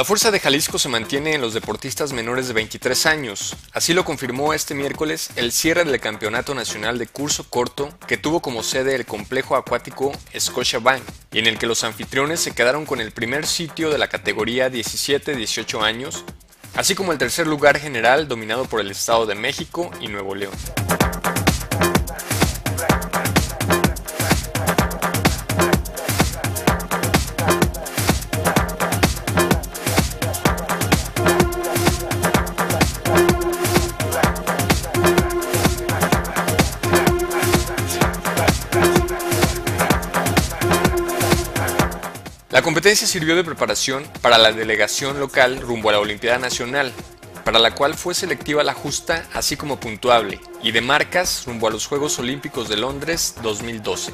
La fuerza de Jalisco se mantiene en los deportistas menores de 23 años. Así lo confirmó este miércoles el cierre del Campeonato Nacional de Curso Corto que tuvo como sede el complejo acuático Scotiabank y en el que los anfitriones se quedaron con el primer sitio de la categoría 17-18 años, así como el tercer lugar general dominado por el Estado de México y Nuevo León. La competencia sirvió de preparación para la delegación local rumbo a la Olimpiada Nacional, para la cual fue selectiva la justa así como puntuable, y de marcas rumbo a los Juegos Olímpicos de Londres 2012.